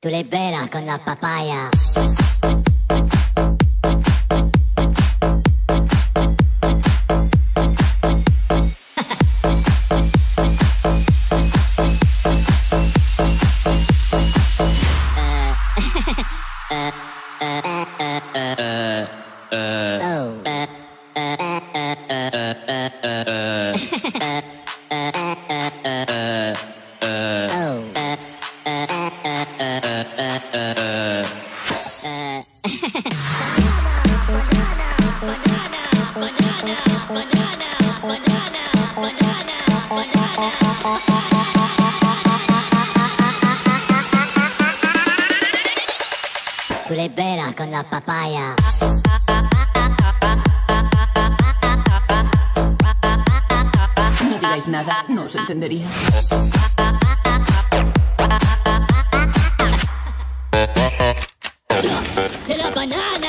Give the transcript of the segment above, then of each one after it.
Tu le bella con la papaya. Oh. Tú con la papaya. No digáis nada, no os entendería. C'est la banana.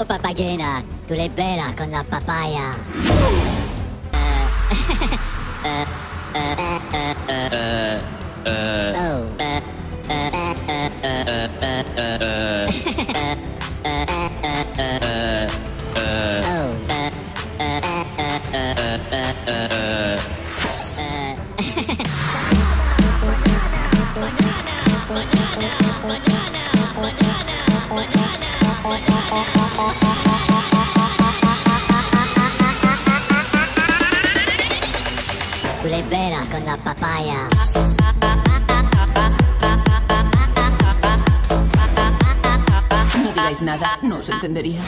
Oh, papagena, tú le bella con la papaya. Banana, banana, banana. con la papaya. No digáis nada, no os entendería.